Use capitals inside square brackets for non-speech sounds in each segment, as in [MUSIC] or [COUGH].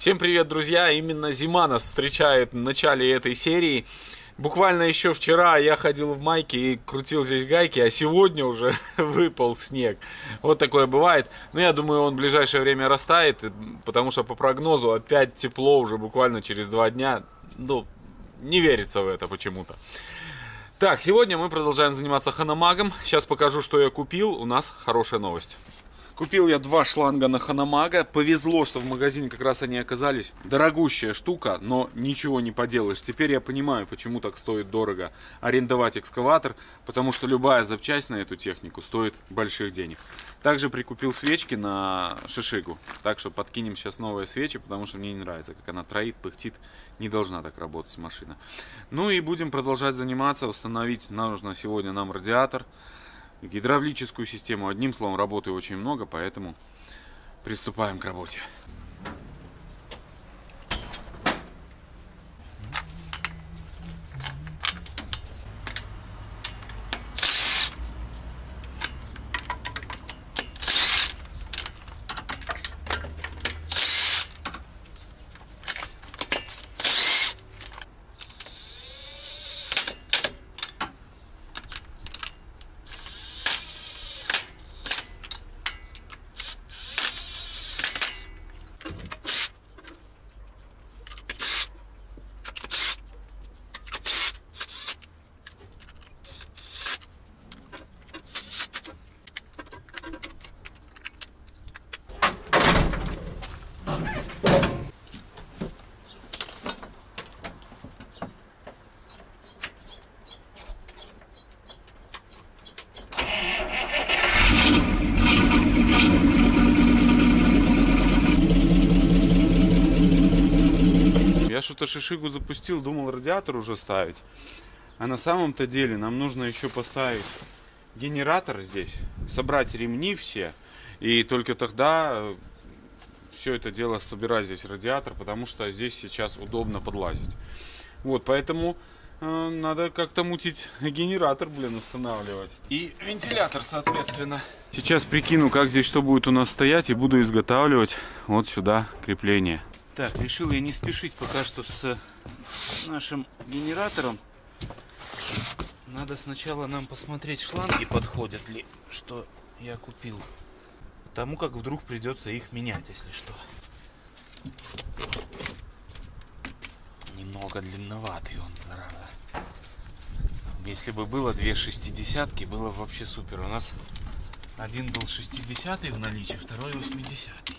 Всем привет, друзья! Именно зима нас встречает в начале этой серии. Буквально еще вчера я ходил в майке и крутил здесь гайки, а сегодня уже [LAUGHS] выпал снег. Вот такое бывает. Но я думаю, он в ближайшее время растает, потому что по прогнозу опять тепло уже буквально через два дня. Ну, не верится в это почему-то. Так, сегодня мы продолжаем заниматься ханамагом. Сейчас покажу, что я купил. У нас хорошая новость. Купил я два шланга на Ханамага. Повезло, что в магазине как раз они оказались. Дорогущая штука, но ничего не поделаешь. Теперь я понимаю, почему так стоит дорого арендовать экскаватор, потому что любая запчасть на эту технику стоит больших денег. Также прикупил свечки на шишигу. Так что подкинем сейчас новые свечи, потому что мне не нравится, как она троит, пыхтит. Не должна так работать машина. Ну и будем продолжать заниматься. Установить нужно сегодня нам радиатор гидравлическую систему. Одним словом, работы очень много, поэтому приступаем к работе. Что-то шишигу запустил, думал радиатор уже ставить. А на самом-то деле нам нужно еще поставить генератор здесь, собрать ремни все. И только тогда все это дело собирать здесь радиатор, потому что здесь сейчас удобно подлазить. Вот, поэтому э, надо как-то мутить генератор, блин, устанавливать. И вентилятор, соответственно. Сейчас прикину, как здесь что будет у нас стоять, и буду изготавливать вот сюда крепление. Так, решил я не спешить пока что с нашим генератором. Надо сначала нам посмотреть, шланги подходят ли, что я купил. Потому как вдруг придется их менять, если что. Немного длинноватый он, зараза. Если бы было две шестидесятки, было бы вообще супер. У нас один был шестидесятый в наличии, второй восьмидесятый.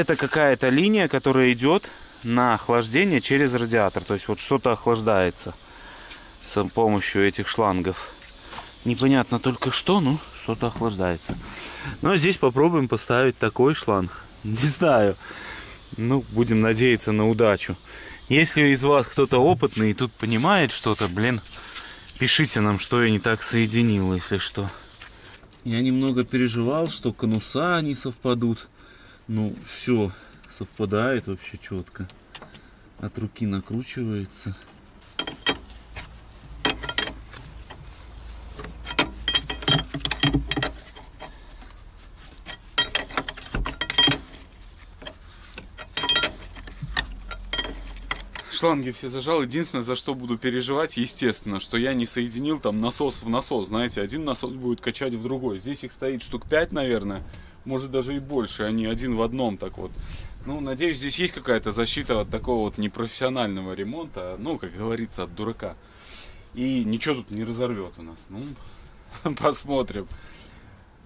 Это какая-то линия, которая идет на охлаждение через радиатор. То есть вот что-то охлаждается с помощью этих шлангов. Непонятно только что, ну что-то охлаждается. Но здесь попробуем поставить такой шланг. [LAUGHS] Не знаю. Ну, будем надеяться на удачу. Если из вас кто-то опытный и тут понимает что-то, блин, пишите нам, что я не так соединил, если что. Я немного переживал, что конуса не совпадут. Ну, все совпадает вообще четко. От руки накручивается. шланги все зажал. Единственное, за что буду переживать, естественно, что я не соединил там насос в насос. Знаете, один насос будет качать в другой. Здесь их стоит штук 5, наверное. Может даже и больше. Они один в одном так вот. Ну, надеюсь, здесь есть какая-то защита от такого вот непрофессионального ремонта. Ну, как говорится, от дурака. И ничего тут не разорвет у нас. Ну, [LAUGHS] посмотрим.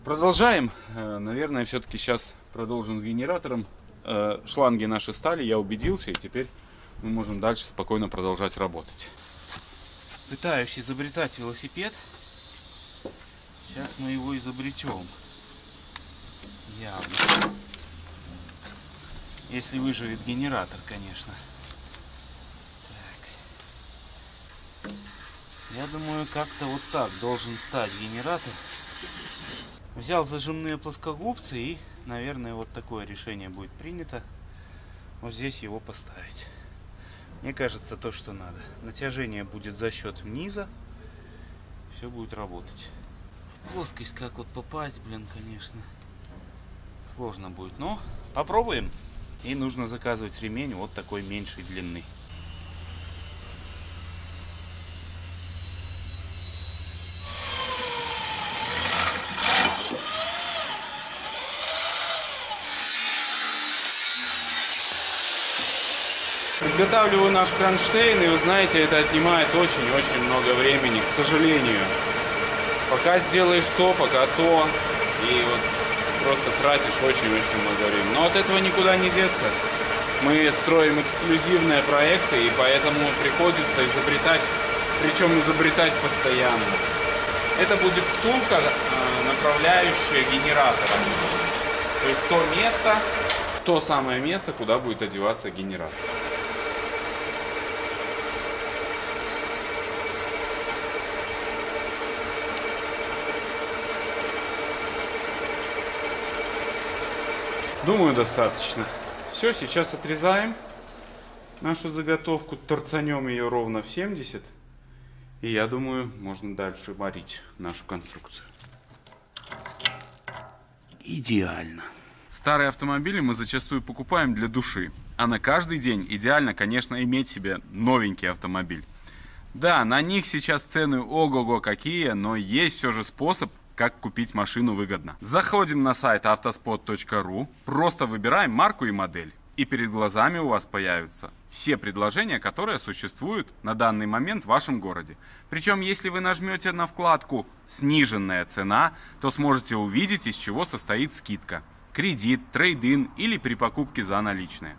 Продолжаем. Э, наверное, все-таки сейчас продолжим с генератором. Э, шланги наши стали, я убедился, и теперь мы можем дальше спокойно продолжать работать. Пытаюсь изобретать велосипед. Сейчас мы его изобретем. Явно. Если выживет генератор, конечно. Так. Я думаю, как-то вот так должен стать генератор. Взял зажимные плоскогубцы и, наверное, вот такое решение будет принято. Вот здесь его поставить. Мне кажется, то, что надо. Натяжение будет за счет низа. Все будет работать. В плоскость как вот попасть, блин, конечно. Сложно будет, но попробуем. И нужно заказывать ремень вот такой меньшей длины. Изготавливаю наш кронштейн, и вы знаете, это отнимает очень-очень много времени, к сожалению. Пока сделаешь то, пока то, и вот просто тратишь очень-очень много времени. Но от этого никуда не деться. Мы строим эксклюзивные проекты, и поэтому приходится изобретать, причем изобретать постоянно. Это будет втулка, э, направляющая генератора. То есть то место, то самое место, куда будет одеваться генератор. Думаю, достаточно. Все, сейчас отрезаем нашу заготовку, торцанем ее ровно в 70. И я думаю, можно дальше варить нашу конструкцию. Идеально. Старые автомобили мы зачастую покупаем для души. А на каждый день идеально, конечно, иметь себе новенький автомобиль. Да, на них сейчас цены ого-го какие, но есть все же способ как купить машину выгодно. Заходим на сайт автоспот.ру, просто выбираем марку и модель. И перед глазами у вас появятся все предложения, которые существуют на данный момент в вашем городе. Причем, если вы нажмете на вкладку «Сниженная цена», то сможете увидеть, из чего состоит скидка. Кредит, трейдин или при покупке за наличные.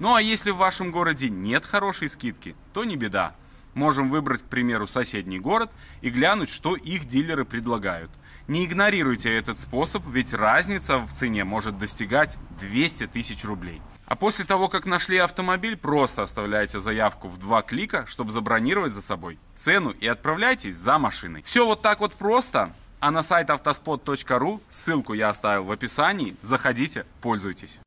Ну а если в вашем городе нет хорошей скидки, то не беда. Можем выбрать, к примеру, соседний город и глянуть, что их дилеры предлагают – не игнорируйте этот способ, ведь разница в цене может достигать 200 тысяч рублей. А после того, как нашли автомобиль, просто оставляйте заявку в два клика, чтобы забронировать за собой цену и отправляйтесь за машиной. Все вот так вот просто. А на сайт автоспот.ру, ссылку я оставил в описании, заходите, пользуйтесь.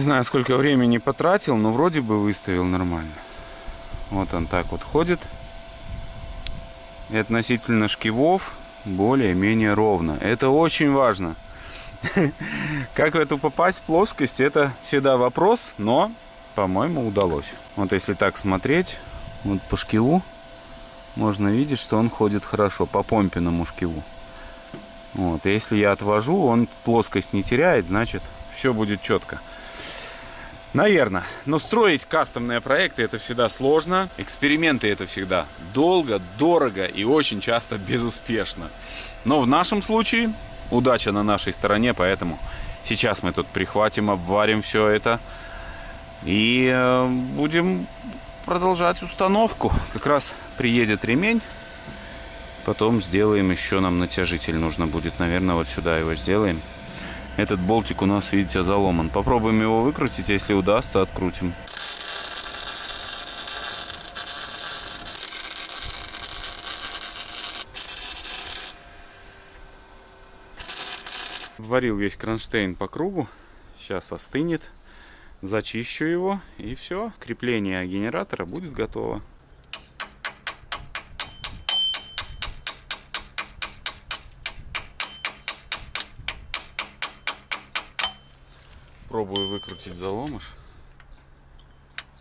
Не знаю, сколько времени потратил, но вроде бы выставил нормально. Вот он так вот ходит. И относительно шкивов более-менее ровно. Это очень важно. [LAUGHS] Как в эту попасть плоскость, это всегда вопрос, но, по-моему, удалось. Вот если так смотреть, вот по шкиву, можно видеть, что он ходит хорошо, по помпиному шкиву. Вот, если я отвожу, он плоскость не теряет, значит, все будет четко. Наверное. Но строить кастомные проекты это всегда сложно. Эксперименты это всегда долго, дорого и очень часто безуспешно. Но в нашем случае удача на нашей стороне, поэтому сейчас мы тут прихватим, обварим все это и э, будем продолжать установку. Как раз приедет ремень, потом сделаем еще нам натяжитель нужно будет, наверное, вот сюда его сделаем. Этот болтик у нас, видите, заломан. Попробуем его выкрутить, если удастся, открутим. Варил весь кронштейн по кругу. Сейчас остынет. Зачищу его и все. Крепление генератора будет готово. Пробую выкрутить заломыш.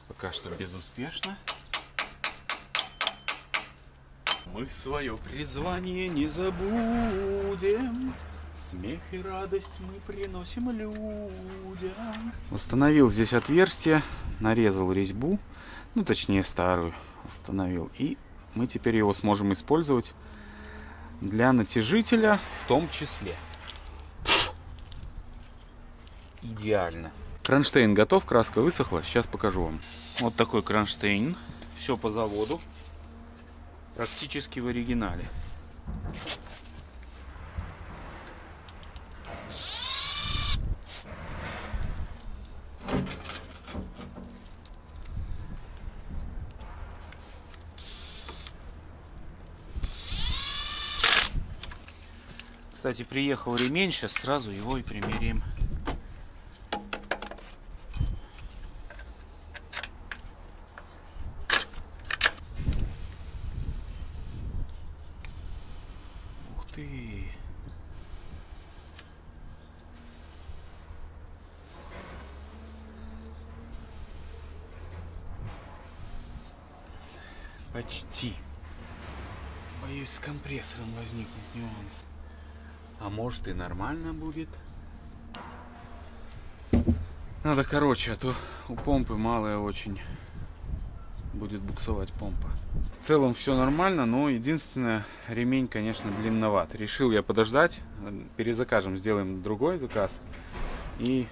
Пока что безуспешно. Мы свое призвание не забудем. Смех и радость мы приносим людям. Установил здесь отверстие, нарезал резьбу, ну точнее старую установил. И мы теперь его сможем использовать для натяжителя в том числе идеально. Кронштейн готов, краска высохла. Сейчас покажу вам. Вот такой кронштейн. Все по заводу. Практически в оригинале. Кстати, приехал ремень, сейчас сразу его и примерим. Ух ты! Почти. Боюсь, с компрессором возникнет нюанс. А может и нормально будет. Надо короче, а то у помпы малая очень будет буксовать помпа. В целом все нормально, но единственное, ремень, конечно, длинноват. Решил я подождать, перезакажем, сделаем другой заказ. И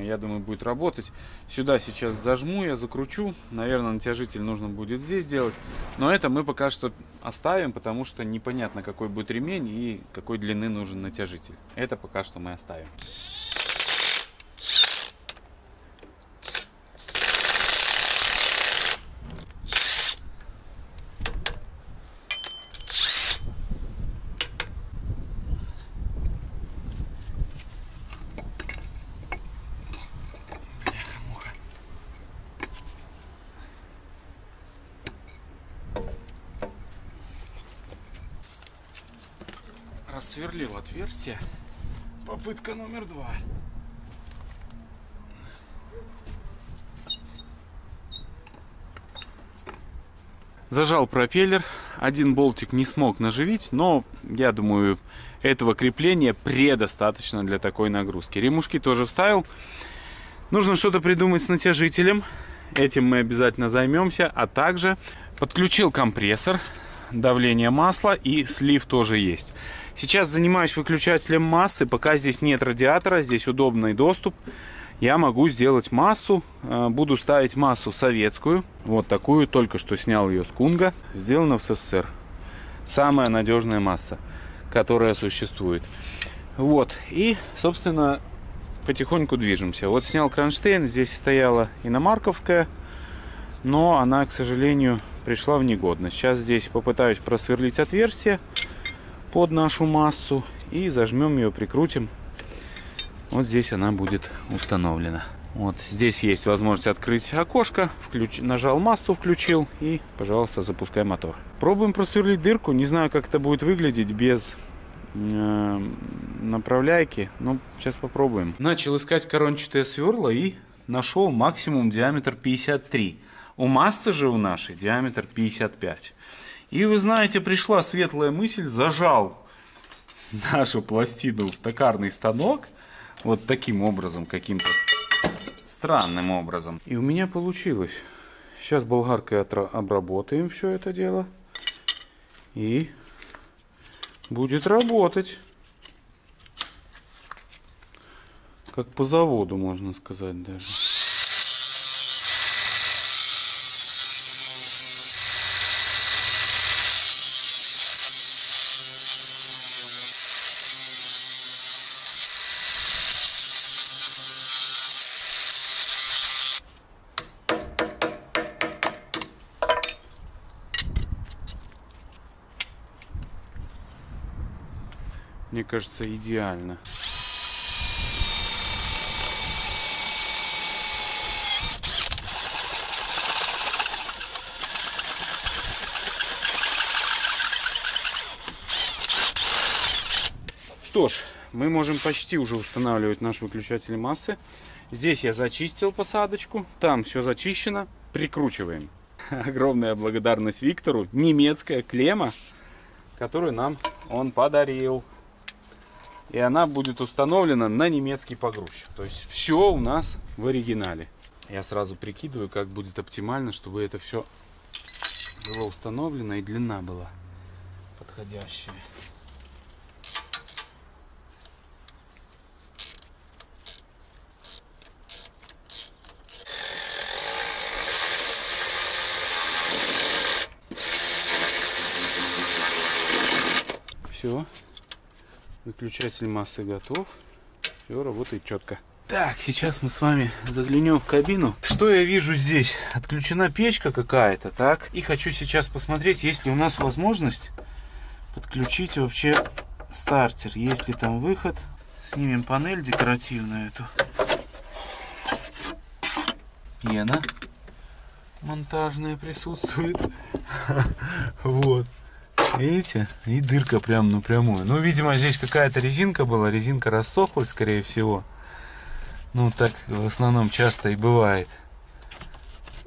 я думаю, будет работать. Сюда сейчас зажму, я закручу. Наверное, натяжитель нужно будет здесь сделать. Но это мы пока что оставим, потому что непонятно, какой будет ремень и какой длины нужен натяжитель. Это пока что мы оставим. Рассверлил отверстие. Попытка номер два. Зажал пропеллер. Один болтик не смог наживить, но я думаю, этого крепления предостаточно для такой нагрузки. Ремушки тоже вставил. Нужно что-то придумать с натяжителем. Этим мы обязательно займемся. А также подключил компрессор, давление масла и слив тоже есть. Сейчас занимаюсь выключателем массы, пока здесь нет радиатора, здесь удобный доступ. Я могу сделать массу, э, буду ставить массу советскую, вот такую, только что снял ее с Кунга, сделана в СССР. Самая надежная масса, которая существует. Вот, и, собственно, потихоньку движемся. Вот снял кронштейн, здесь стояла иномарковская, но она, к сожалению, пришла в негодность. Сейчас здесь попытаюсь просверлить отверстие под нашу массу и зажмем ее, прикрутим. Вот здесь она будет установлена. Вот здесь есть возможность открыть окошко, включ... нажал массу, включил и, пожалуйста, запускай мотор. Пробуем просверлить дырку. Не знаю, как это будет выглядеть без э, направляйки. Ну, сейчас попробуем. Начал искать корончатое сверло и нашел максимум диаметр 53. У массы же у нашей диаметр 55. И вы знаете, пришла светлая мысль, зажал нашу пластину в токарный станок, вот таким образом, каким-то странным образом. И у меня получилось. Сейчас болгаркой обработаем все это дело. И будет работать. Как по заводу, можно сказать даже. Мне кажется, идеально. Что ж, мы можем почти уже устанавливать наш выключатель массы. Здесь я зачистил посадочку, там все зачищено. Прикручиваем. [LAUGHS] Огромная благодарность Виктору. Немецкая клемма, которую нам он подарил и она будет установлена на немецкий погрузчик. То есть все у нас в оригинале. Я сразу прикидываю, как будет оптимально, чтобы это все было установлено и длина была подходящая. Все. Выключатель массы готов. Все работает четко. Так, сейчас мы с вами заглянем в кабину. Что я вижу здесь? Отключена печка какая-то, так? И хочу сейчас посмотреть, есть ли у нас возможность подключить вообще стартер. Есть ли там выход? Снимем панель декоративную эту. Пена монтажная присутствует. [LAUGHS] Вот. Видите? И дырка прям напрямую. Ну, видимо, здесь какая-то резинка была. Резинка рассохлась, скорее всего. Ну, так в основном часто и бывает.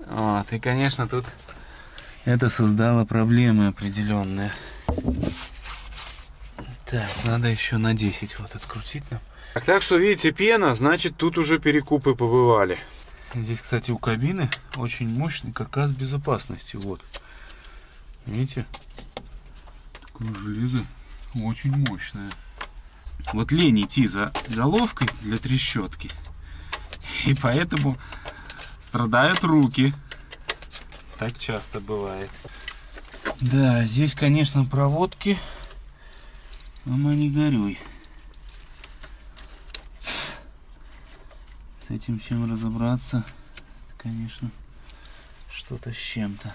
Вот. И, конечно, тут это создало проблемы определенные. Так, надо еще на 10 вот открутить нам. Так, так что, видите, пена, значит, тут уже перекупы побывали. Здесь, кстати, у кабины очень мощный каркас безопасности. Вот. Видите? Железо очень мощное. Вот лень идти за головкой для трещотки. И поэтому страдают руки. Так часто бывает. Да, здесь, конечно, проводки. Мама, не горюй. С этим всем разобраться, конечно, что-то с чем-то.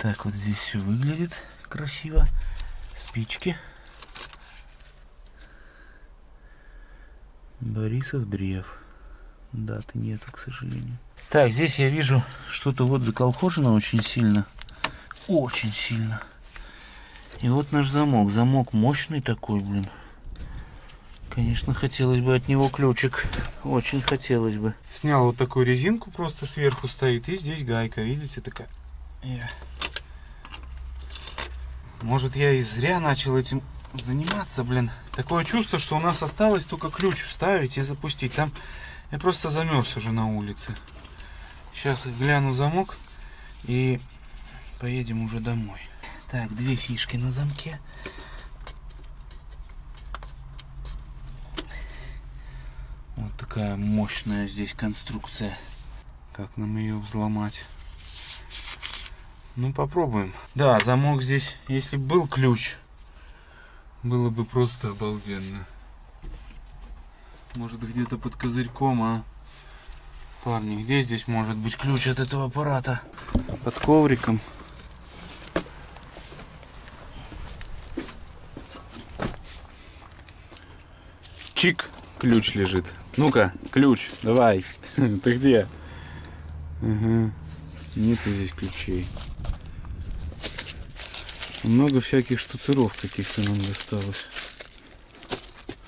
Так вот здесь все выглядит красиво. Спички. Борисов Древ. Даты нету, к сожалению. Так, здесь я вижу что-то вот заколхожено очень сильно. Очень сильно. И вот наш замок. Замок мощный такой, блин. Конечно, хотелось бы от него ключик. Очень хотелось бы. Снял вот такую резинку, просто сверху стоит. И здесь гайка, видите, такая. Я. Может, я и зря начал этим заниматься, блин. Такое чувство, что у нас осталось только ключ вставить и запустить. Там я просто замерз уже на улице. Сейчас гляну замок и поедем уже домой. Так, две фишки на замке. Вот такая мощная здесь конструкция. Как нам ее взломать? Ну, попробуем. Да, замок здесь, если был ключ, было бы просто обалденно. Может где-то под козырьком, а? Парни, где здесь может быть ключ от этого аппарата? Под ковриком. Чик, ключ лежит. Ну-ка, ключ, давай. [LAUGHS] Ты где? Ага. Нету здесь ключей. Много всяких штуцеров каких-то нам досталось.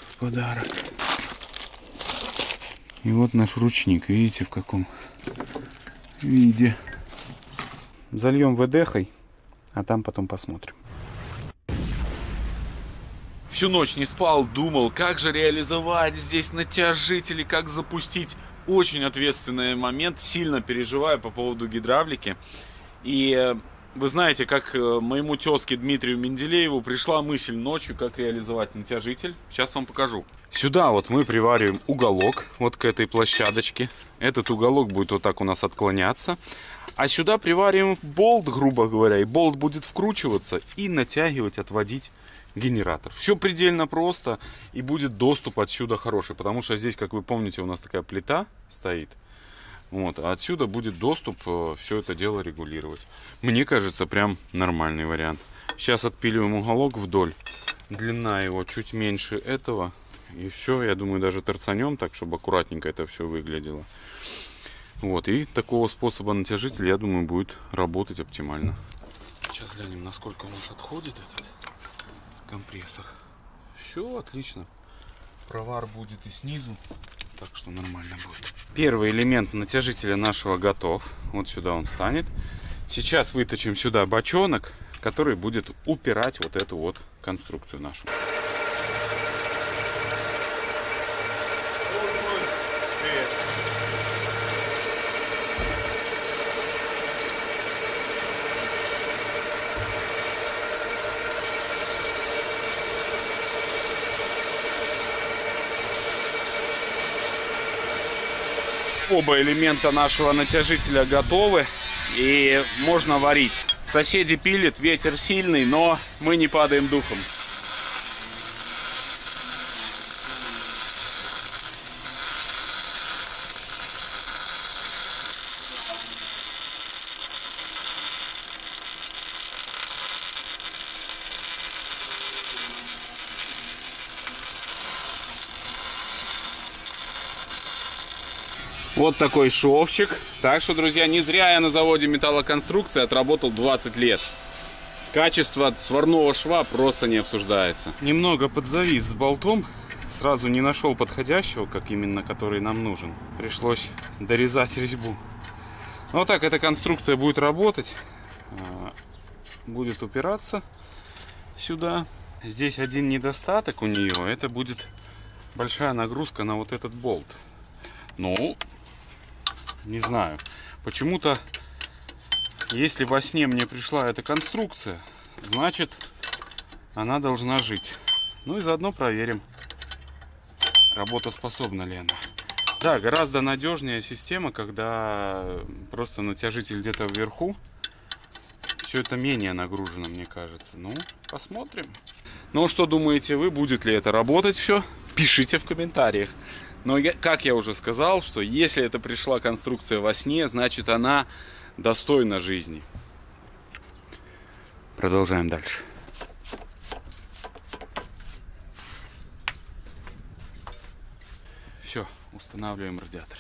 В подарок. И вот наш ручник, видите, в каком виде. Зальем ВДХой, а там потом посмотрим. Всю ночь не спал, думал, как же реализовать здесь натяжители, как запустить. Очень ответственный момент, сильно переживаю по поводу гидравлики. И э, вы знаете, как э, моему тезке Дмитрию Менделееву пришла мысль ночью, как реализовать натяжитель. Сейчас вам покажу. Сюда вот мы привариваем уголок, вот к этой площадочке. Этот уголок будет вот так у нас отклоняться. А сюда привариваем болт, грубо говоря, и болт будет вкручиваться и натягивать, отводить генератор. Все предельно просто и будет доступ отсюда хороший, потому что здесь, как вы помните, у нас такая плита стоит. Вот, а отсюда будет доступ э, все это дело регулировать. Мне кажется, прям нормальный вариант. Сейчас отпиливаем уголок вдоль. Длина его чуть меньше этого. И все, я думаю, даже торцанем так, чтобы аккуратненько это все выглядело. Вот, и такого способа натяжитель, я думаю, будет работать оптимально. Сейчас глянем, насколько у нас отходит этот компрессор. Все отлично. Провар будет и снизу, так что нормально будет. Первый элемент натяжителя нашего готов. Вот сюда он станет. Сейчас выточим сюда бочонок, который будет упирать вот эту вот конструкцию нашу. Оба элемента нашего натяжителя готовы и можно варить. Соседи пилят, ветер сильный, но мы не падаем духом. Вот такой шовчик. Так что, друзья, не зря я на заводе металлоконструкции отработал 20 лет. Качество сварного шва просто не обсуждается. Немного подзавис с болтом. Сразу не нашел подходящего, как именно который нам нужен. Пришлось дорезать резьбу. Вот так эта конструкция будет работать. А, будет упираться сюда. Здесь один недостаток у нее. Это будет большая нагрузка на вот этот болт. Ну, не знаю. Почему-то, если во сне мне пришла эта конструкция, значит, она должна жить. Ну и заодно проверим, работоспособна ли она. Да, гораздо надежнее система, когда просто натяжитель где-то вверху. Все это менее нагружено, мне кажется. Ну, посмотрим. Ну, что думаете вы, будет ли это работать все? Пишите в комментариях. Но, я, как я уже сказал, что если это пришла конструкция во сне, значит она достойна жизни. Продолжаем дальше. Все, устанавливаем радиатор.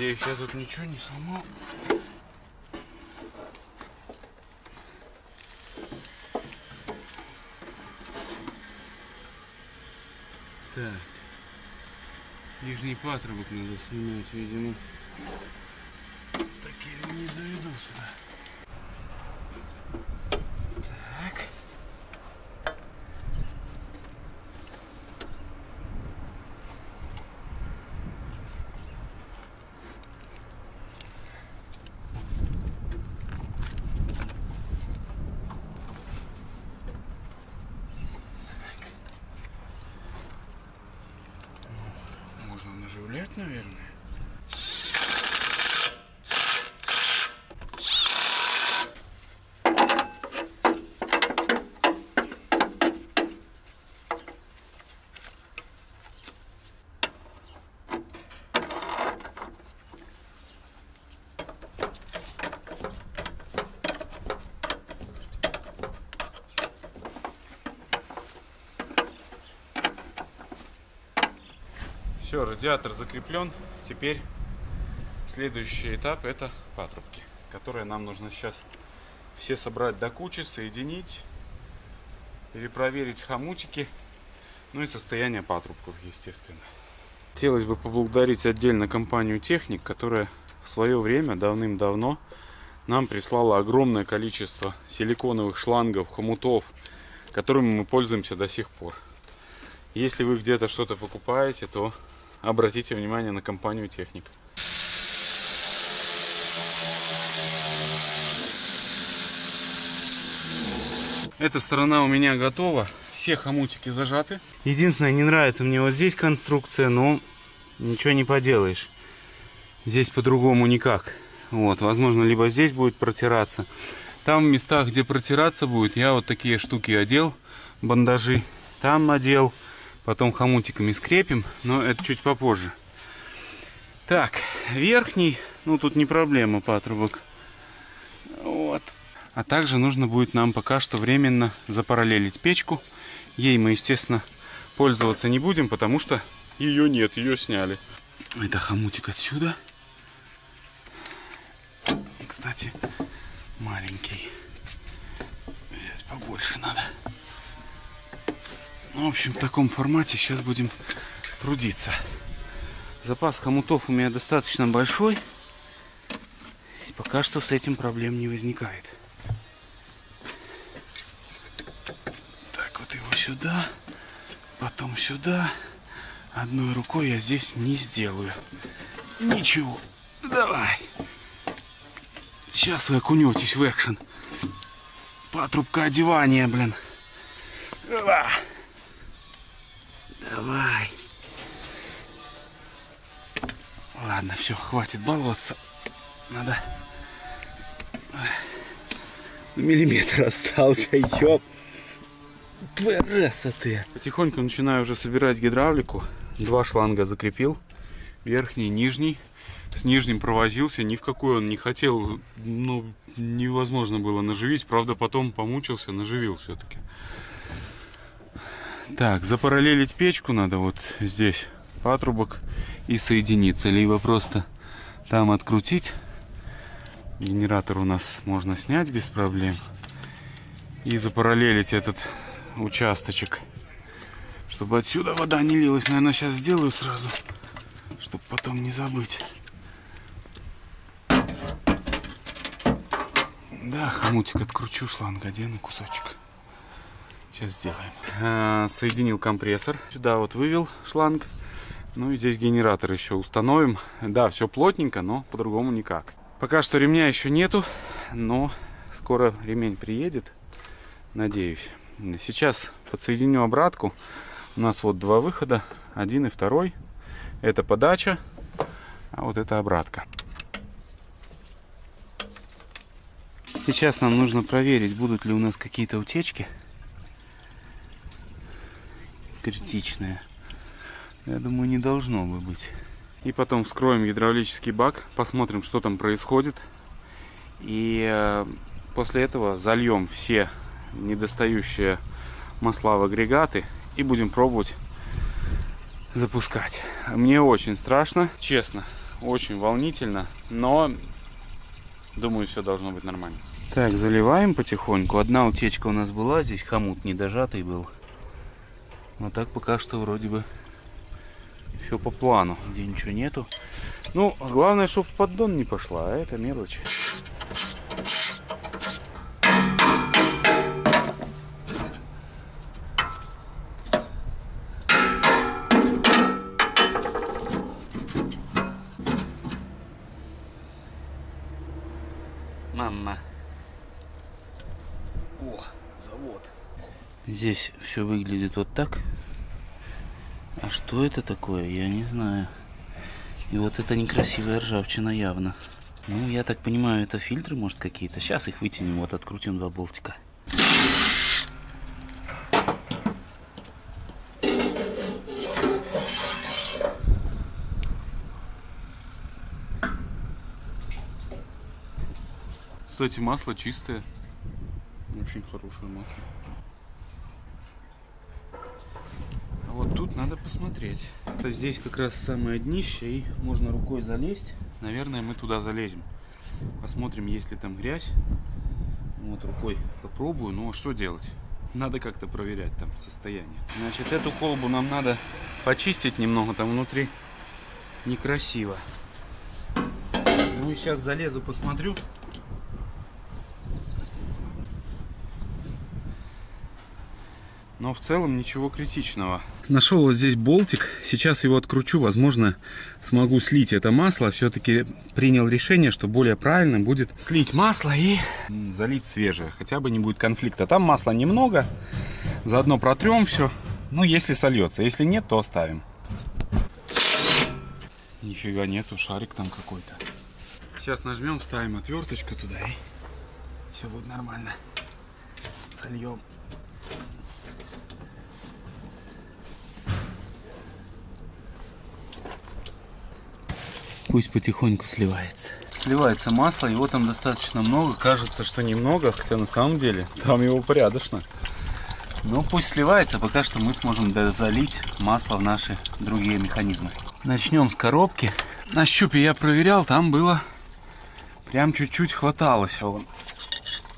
Надеюсь, я тут ничего не сломал. Так. Нижний патрубок надо снимать, видимо. Такие не заведу сюда. наживлять, наверное. Все, радиатор закреплен. Теперь следующий этап это патрубки, которые нам нужно сейчас все собрать до кучи, соединить, перепроверить хомутики, ну и состояние патрубков, естественно. Хотелось бы поблагодарить отдельно компанию Техник, которая в свое время, давным-давно, нам прислала огромное количество силиконовых шлангов, хомутов, которыми мы пользуемся до сих пор. Если вы где-то что-то покупаете, то обратите внимание на компанию Техник. Эта сторона у меня готова. Все хомутики зажаты. Единственное, не нравится мне вот здесь конструкция, но ничего не поделаешь. Здесь по-другому никак. Вот, возможно, либо здесь будет протираться. Там в местах, где протираться будет, я вот такие штуки одел, бандажи. Там одел. Потом хомутиками скрепим, но это чуть попозже. Так, верхний, ну тут не проблема патрубок. Вот. А также нужно будет нам пока что временно запараллелить печку. Ей мы, естественно, пользоваться не будем, потому что ее нет, ее сняли. Это хомутик отсюда. Кстати, маленький. Здесь побольше надо. Ну, в общем, в таком формате сейчас будем трудиться. Запас хомутов у меня достаточно большой. Пока что с этим проблем не возникает. Так, вот его сюда, потом сюда. Одной рукой я здесь не сделаю. Ничего. Давай. Сейчас вы окунетесь в экшен. Патрубка одевания, блин. Давай. Ладно, все, хватит болоться. Надо... Миллиметр остался, ёп. Твереса ты. Потихоньку начинаю уже собирать гидравлику. Два шланга закрепил. Верхний, нижний. С нижним провозился, ни в какой он не хотел, ну, невозможно было наживить. Правда, потом помучился, наживил все-таки. Так, запараллелить печку надо вот здесь патрубок и соединиться. Либо просто там открутить. Генератор у нас можно снять без проблем. И запараллелить этот участочек. Чтобы отсюда вода не лилась. Наверное, сейчас сделаю сразу. Чтобы потом не забыть. Да, хомутик откручу, шланг одену кусочек. Сейчас сделаем. А, соединил компрессор. Сюда вот вывел шланг. Ну и здесь генератор еще установим. Да, все плотненько, но по-другому никак. Пока что ремня еще нету, но скоро ремень приедет. Надеюсь. Сейчас подсоединю обратку. У нас вот два выхода. Один и второй. Это подача, а вот это обратка. Сейчас нам нужно проверить, будут ли у нас какие-то утечки критичные. Я думаю, не должно бы быть. И потом вскроем гидравлический бак, посмотрим, что там происходит. И э, после этого зальем все недостающие масла в агрегаты и будем пробовать запускать. Мне очень страшно, честно, очень волнительно, но думаю, все должно быть нормально. Так, заливаем потихоньку. Одна утечка у нас была, здесь хомут недожатый был. Но так пока что вроде бы все по плану. Где ничего нету. Ну, главное, чтобы в поддон не пошла, а это мелочь. Мама. О, завод. Здесь все выглядит вот так. А что это такое, я не знаю. И вот это некрасивая ржавчина явно. Ну, я так понимаю, это фильтры, может, какие-то. Сейчас их вытянем, вот открутим два болтика. Кстати, масло чистое. Очень хорошее масло. А вот тут надо посмотреть. Это здесь как раз самое днище, и можно рукой залезть. Наверное, мы туда залезем. Посмотрим, есть ли там грязь. Вот рукой попробую. Ну, а что делать? Надо как-то проверять там состояние. Значит, эту колбу нам надо почистить немного. Там внутри некрасиво. Ну и сейчас залезу, посмотрю. Но в целом ничего критичного. Нашел вот здесь болтик. Сейчас его откручу. Возможно, смогу слить это масло. Все-таки принял решение, что более правильно будет слить масло и залить свежее. Хотя бы не будет конфликта. Там масла немного. Заодно протрем все. Ну, если сольется. Если нет, то оставим. Нифига нету, шарик там какой-то. Сейчас нажмем, вставим отверточку туда и все будет нормально. Сольем. Пусть потихоньку сливается. Сливается масло, его там достаточно много. Кажется, что немного, хотя на самом деле там его порядочно. Но пусть сливается, пока что мы сможем залить масло в наши другие механизмы. Начнем с коробки. На щупе я проверял, там было прям чуть-чуть хваталось. Он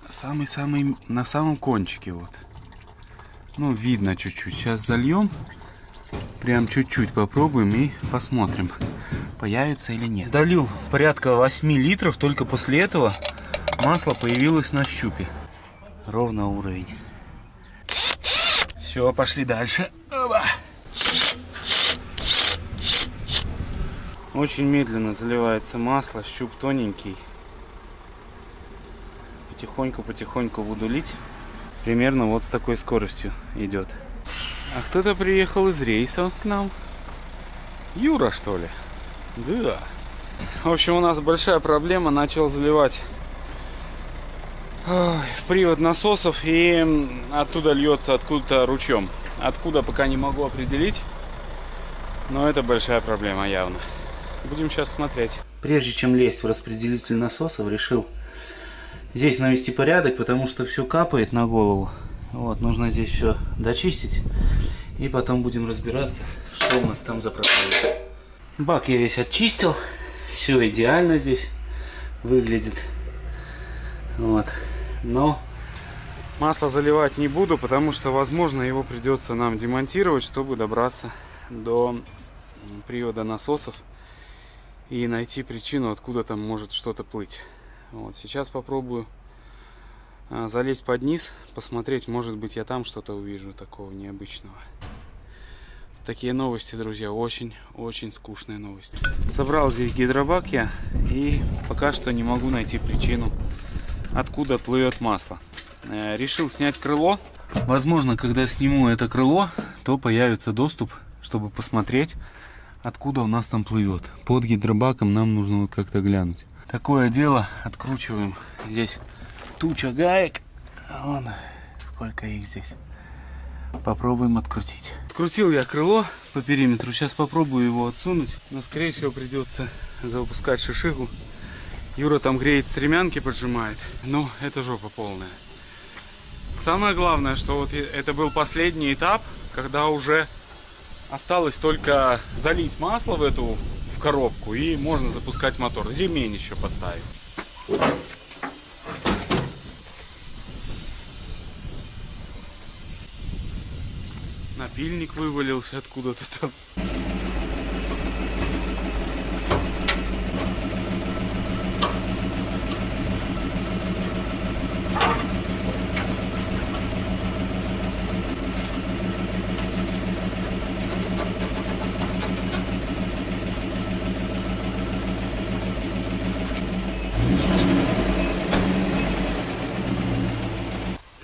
самый-самый на самом кончике вот. Ну, видно чуть-чуть. Сейчас зальем. Прям чуть-чуть попробуем и посмотрим, появится или нет. Долил порядка 8 литров, только после этого масло появилось на щупе. Ровно уровень. Все, пошли дальше. Оба. Очень медленно заливается масло, щуп тоненький. Потихоньку-потихоньку буду лить. примерно вот с такой скоростью идет. А кто-то приехал из рейса к нам. Юра, что ли? Да. В общем, у нас большая проблема. Начал заливать в привод насосов и оттуда льется откуда-то ручьем. Откуда пока не могу определить. Но это большая проблема явно. Будем сейчас смотреть. Прежде чем лезть в распределитель насосов, решил здесь навести порядок, потому что все капает на голову. Вот, нужно здесь все дочистить. И потом будем разбираться, что у нас там за проблема. Бак я весь очистил. Все идеально здесь выглядит. Вот. Но масло заливать не буду, потому что, возможно, его придется нам демонтировать, чтобы добраться до привода насосов и найти причину, откуда там может что-то плыть. Вот, сейчас попробую залезть под низ, посмотреть, может быть, я там что-то увижу такого необычного. Такие новости, друзья, очень-очень скучные новости. Собрал здесь гидробак я и пока что не могу найти причину, откуда плывет масло. Э, решил снять крыло. Возможно, когда сниму это крыло, то появится доступ, чтобы посмотреть, откуда у нас там плывет. Под гидробаком нам нужно вот как-то глянуть. Такое дело, откручиваем здесь туча гаек. Вон, сколько их здесь. Попробуем открутить. Открутил я крыло по периметру. Сейчас попробую его отсунуть. Но скорее всего придется запускать шишигу. Юра там греет стремянки, поджимает. Ну, это жопа полная. Самое главное, что вот это был последний этап, когда уже осталось только залить масло в эту в коробку и можно запускать мотор. Ремень еще поставить. Напильник вывалился откуда-то там.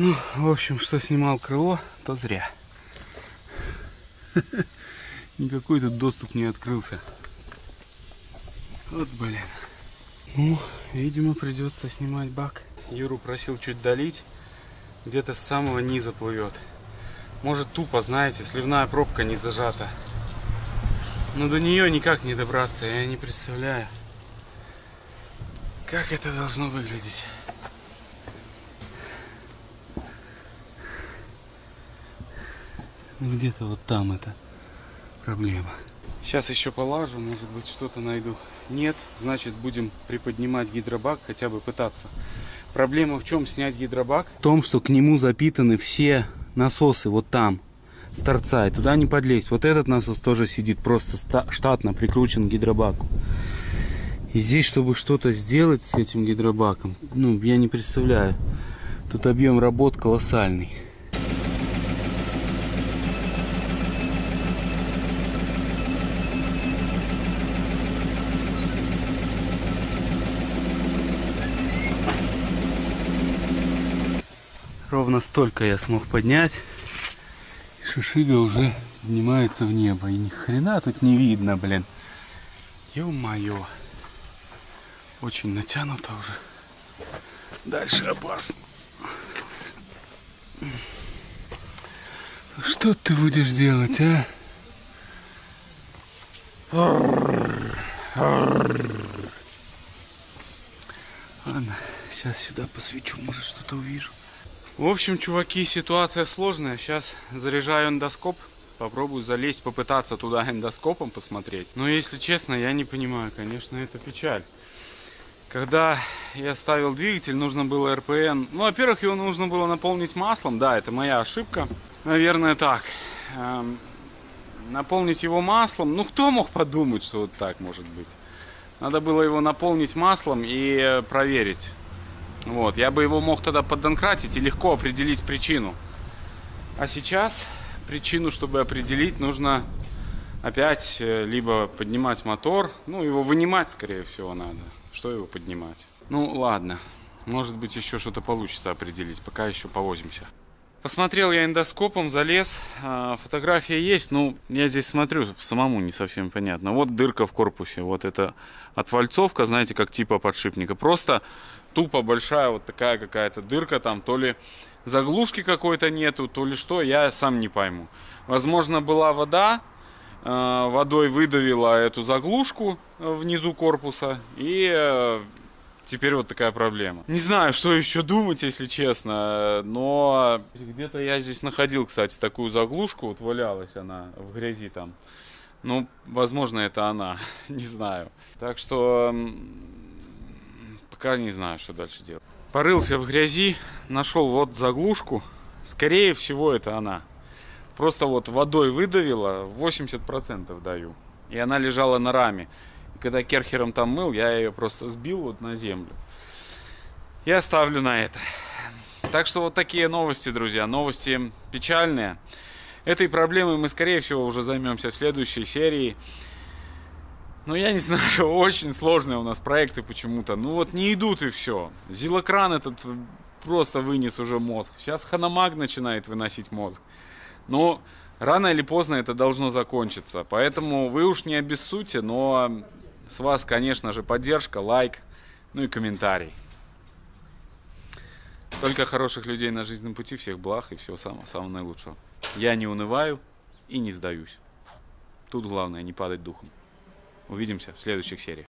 Ну, в общем, что снимал крыло, то зря. [LAUGHS] Никакой тут доступ не открылся. Вот, блин. Ну, видимо, придется снимать бак. Юру просил чуть долить. Где-то с самого низа плывет. Может тупо, знаете, сливная пробка не зажата. Но до нее никак не добраться, я не представляю. Как это должно выглядеть? Где-то вот там это проблема. Сейчас еще полажу, может быть что-то найду. Нет, значит будем приподнимать гидробак, хотя бы пытаться. Проблема в чем снять гидробак? В том, что к нему запитаны все насосы вот там, с торца, и туда не подлезть. Вот этот насос тоже сидит просто штатно прикручен к гидробаку. И здесь, чтобы что-то сделать с этим гидробаком, ну, я не представляю. Тут объем работ колоссальный. Ровно столько я смог поднять. Шишига уже поднимается в небо. И ни хрена тут не видно, блин. Ё-моё. Очень натянуто уже. Дальше опасно. Что ты будешь делать, а? Ладно, сейчас сюда посвечу, может что-то увижу. В общем, чуваки, ситуация сложная. Сейчас заряжаю эндоскоп. Попробую залезть, попытаться туда эндоскопом посмотреть. Но если честно, я не понимаю, конечно, это печаль. Когда я ставил двигатель, нужно было РПН. Ну, во-первых, его нужно было наполнить маслом. Да, это моя ошибка. Наверное, так. Эм, наполнить его маслом. Ну, кто мог подумать, что вот так может быть? Надо было его наполнить маслом и проверить. Вот, я бы его мог тогда поддонкратить и легко определить причину. А сейчас причину, чтобы определить, нужно опять э, либо поднимать мотор, ну, его вынимать, скорее всего, надо. Что его поднимать? Ну, ладно. Может быть, еще что-то получится определить. Пока еще повозимся. Посмотрел я эндоскопом, залез, а, фотография есть, ну, я здесь смотрю, самому не совсем понятно. Вот дырка в корпусе, вот это отвальцовка, знаете, как типа подшипника. Просто тупо большая вот такая какая-то дырка, там то ли заглушки какой-то нету, то ли что, я сам не пойму. Возможно, была вода, а, водой выдавила эту заглушку внизу корпуса, и э, теперь вот такая проблема. Не знаю, что еще думать, если честно, но где-то я здесь находил, кстати, такую заглушку, вот валялась она в грязи там. Ну, возможно, это она, [LAUGHS] не знаю. Так что пока не знаю, что дальше делать. Порылся в грязи, нашел вот заглушку. Скорее всего, это она. Просто вот водой выдавила, 80% даю. И она лежала на раме когда керхером там мыл, я ее просто сбил вот на землю. И оставлю на это. Так что вот такие новости, друзья. Новости печальные. Этой проблемой мы, скорее всего, уже займемся в следующей серии. Но я не знаю, [LAUGHS] очень сложные у нас проекты почему-то. Ну вот не идут и все. Зилокран этот просто вынес уже мозг. Сейчас Ханамаг начинает выносить мозг. Но рано или поздно это должно закончиться. Поэтому вы уж не обессудьте, но с вас, конечно же, поддержка, лайк, ну и комментарий. Только хороших людей на жизненном пути, всех благ и всего самого, самого наилучшего. Я не унываю и не сдаюсь. Тут главное не падать духом. Увидимся в следующих сериях.